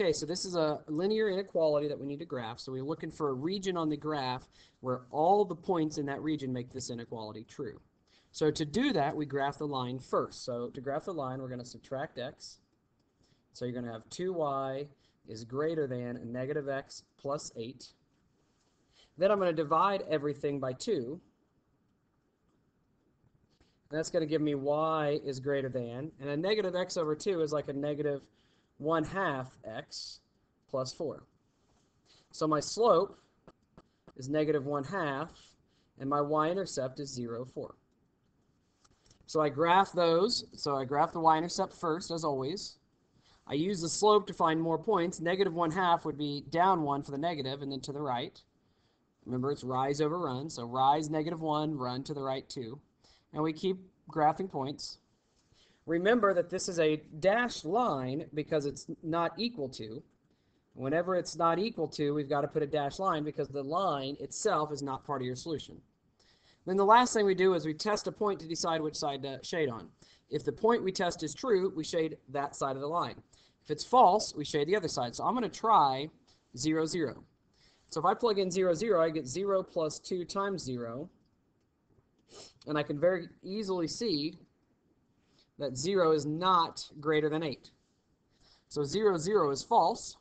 Okay, so this is a linear inequality that we need to graph. So we're looking for a region on the graph where all the points in that region make this inequality true. So to do that, we graph the line first. So to graph the line, we're going to subtract x. So you're going to have 2y is greater than negative x plus 8. Then I'm going to divide everything by 2. That's going to give me y is greater than, and a negative x over 2 is like a negative 1 half x plus 4. So my slope is negative 1 half, and my y-intercept is 0, 4. So I graph those. So I graph the y-intercept first, as always. I use the slope to find more points. Negative 1 half would be down 1 for the negative, and then to the right. Remember, it's rise over run. So rise negative 1, run to the right 2 and we keep graphing points. Remember that this is a dashed line because it's not equal to. Whenever it's not equal to, we've got to put a dashed line because the line itself is not part of your solution. Then the last thing we do is we test a point to decide which side to shade on. If the point we test is true, we shade that side of the line. If it's false, we shade the other side. So I'm going to try 0, 0. So if I plug in 0, 0, I get 0 plus 2 times 0 and I can very easily see that 0 is not greater than 8. So 0, 0 is false.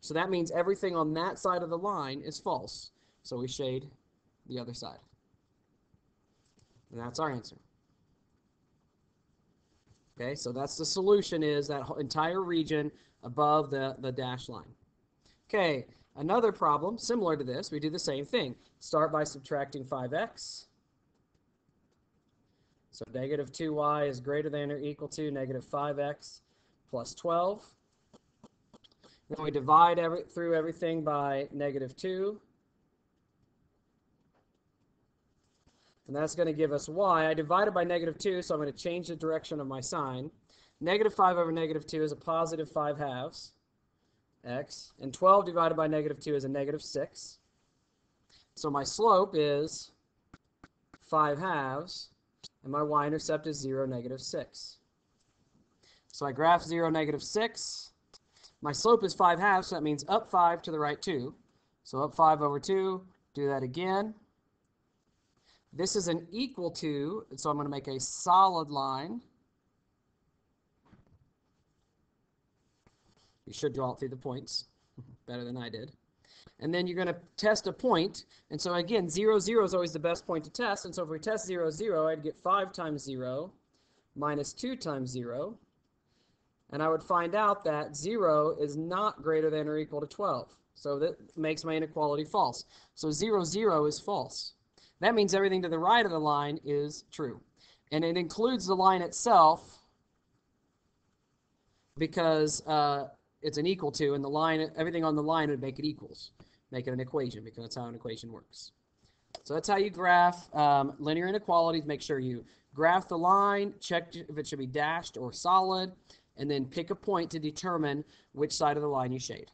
So that means everything on that side of the line is false. So we shade the other side. And that's our answer. Okay, so that's the solution is that entire region above the, the dash line. Okay, another problem similar to this, we do the same thing. Start by subtracting 5x. So negative 2y is greater than or equal to negative 5x plus 12. Then we divide every, through everything by negative 2. And that's going to give us y. I divided by negative 2, so I'm going to change the direction of my sign. Negative 5 over negative 2 is a positive 5 halves, x. And 12 divided by negative 2 is a negative 6. So my slope is 5 halves and my y-intercept is 0, negative 6. So I graph 0, negative 6. My slope is 5 halves, so that means up 5 to the right 2. So up 5 over 2, do that again. This is an equal to, so I'm going to make a solid line. You should draw it through the points better than I did. And then you're going to test a point. And so again, 0, 0 is always the best point to test. And so if we test 0, 0, I'd get 5 times 0 minus 2 times 0. And I would find out that 0 is not greater than or equal to 12. So that makes my inequality false. So 0, 0 is false. That means everything to the right of the line is true. And it includes the line itself because uh, it's an equal to, and the line, everything on the line would make it equals, make it an equation, because that's how an equation works. So that's how you graph um, linear inequalities. Make sure you graph the line, check if it should be dashed or solid, and then pick a point to determine which side of the line you shade.